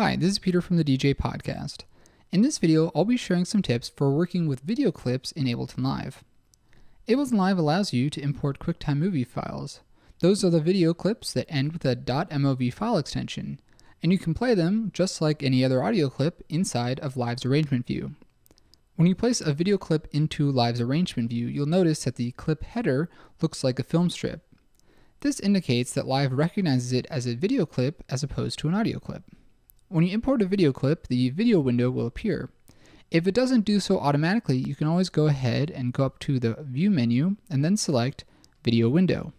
Hi, this is Peter from the DJ Podcast. In this video, I'll be sharing some tips for working with video clips in Ableton Live. Ableton Live allows you to import QuickTime Movie files. Those are the video clips that end with a .mov file extension, and you can play them just like any other audio clip inside of Live's arrangement view. When you place a video clip into Live's arrangement view, you'll notice that the clip header looks like a film strip. This indicates that Live recognizes it as a video clip as opposed to an audio clip. When you import a video clip, the video window will appear. If it doesn't do so automatically, you can always go ahead and go up to the View menu and then select Video Window.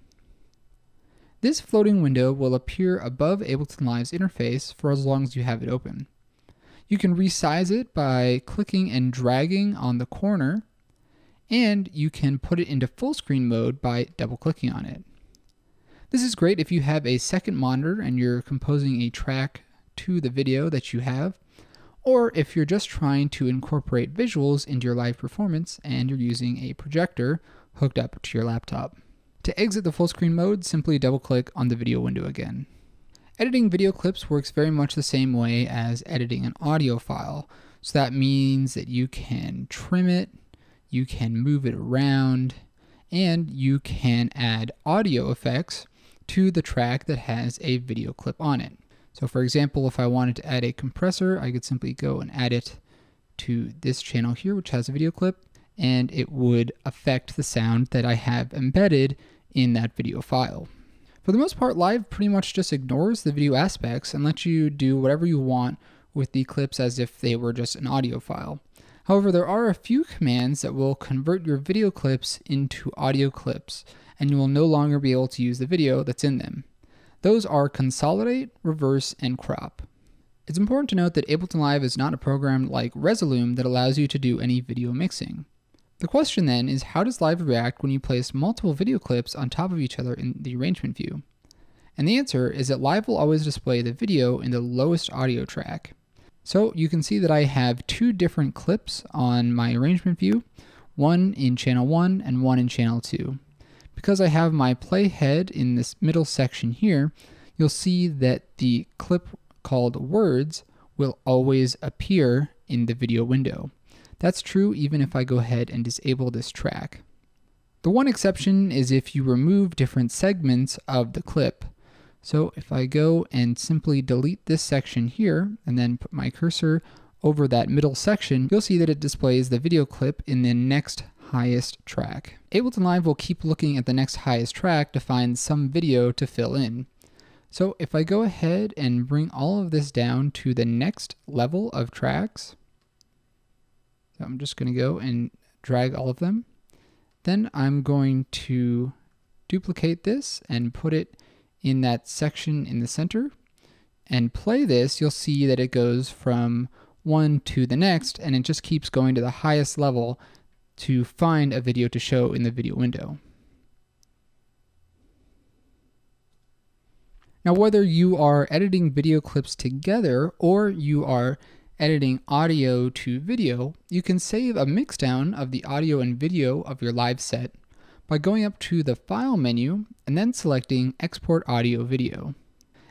This floating window will appear above Ableton Live's interface for as long as you have it open. You can resize it by clicking and dragging on the corner, and you can put it into full screen mode by double clicking on it. This is great if you have a second monitor and you're composing a track to the video that you have, or if you're just trying to incorporate visuals into your live performance and you're using a projector hooked up to your laptop. To exit the full screen mode, simply double click on the video window again. Editing video clips works very much the same way as editing an audio file. So that means that you can trim it, you can move it around, and you can add audio effects to the track that has a video clip on it. So for example, if I wanted to add a compressor, I could simply go and add it to this channel here, which has a video clip, and it would affect the sound that I have embedded in that video file. For the most part, Live pretty much just ignores the video aspects and lets you do whatever you want with the clips as if they were just an audio file. However, there are a few commands that will convert your video clips into audio clips, and you will no longer be able to use the video that's in them. Those are consolidate, reverse, and crop. It's important to note that Ableton Live is not a program like Resolume that allows you to do any video mixing. The question then is how does Live react when you place multiple video clips on top of each other in the arrangement view? And the answer is that Live will always display the video in the lowest audio track. So you can see that I have two different clips on my arrangement view, one in channel 1 and one in channel 2. Because I have my playhead in this middle section here, you'll see that the clip called words will always appear in the video window. That's true even if I go ahead and disable this track. The one exception is if you remove different segments of the clip. So if I go and simply delete this section here and then put my cursor over that middle section, you'll see that it displays the video clip in the next highest track. Ableton Live will keep looking at the next highest track to find some video to fill in. So if I go ahead and bring all of this down to the next level of tracks, I'm just going to go and drag all of them. Then I'm going to duplicate this and put it in that section in the center and play this, you'll see that it goes from one to the next and it just keeps going to the highest level to find a video to show in the video window. Now, whether you are editing video clips together or you are editing audio to video, you can save a mixdown of the audio and video of your live set by going up to the File menu and then selecting Export Audio Video.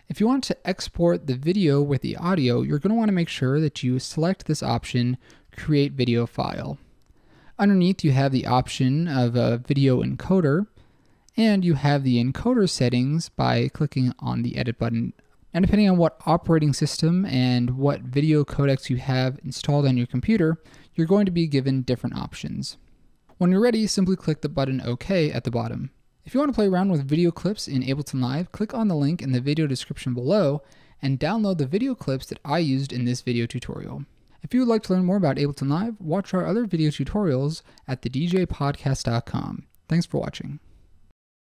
If you want to export the video with the audio, you're going to want to make sure that you select this option, Create Video File. Underneath, you have the option of a video encoder, and you have the encoder settings by clicking on the edit button. And depending on what operating system and what video codecs you have installed on your computer, you're going to be given different options. When you're ready, simply click the button OK at the bottom. If you want to play around with video clips in Ableton Live, click on the link in the video description below and download the video clips that I used in this video tutorial. If you would like to learn more about Ableton Live, watch our other video tutorials at thedjpodcast.com. Thanks for watching.